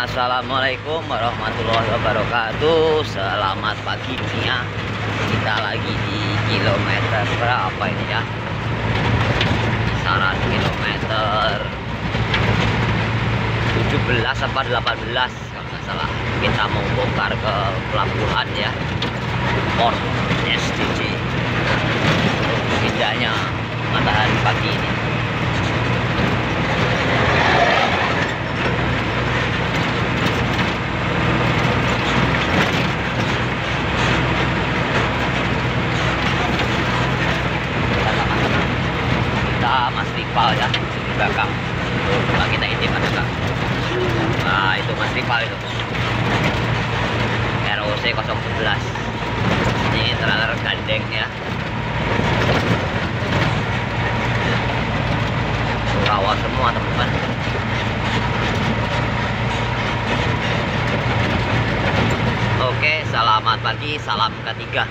Assalamualaikum warahmatullahi wabarakatuh. Selamat pagi dunia Kita lagi di kilometer berapa ini ya? Kisaran kilometer 17 sampai 18 Kalau nggak salah. Kita mau bongkar ke pelabuhan ya. Port SDG Indahnya matahari pagi ini kita Mas Rival ya di belakang. Coba kita intip ada nggak? Nah itu Mas Rival itu. ROC 011 ini trailer gandeng ya. Surawa semua teman-teman. Oke, selamat pagi, salam ketiga.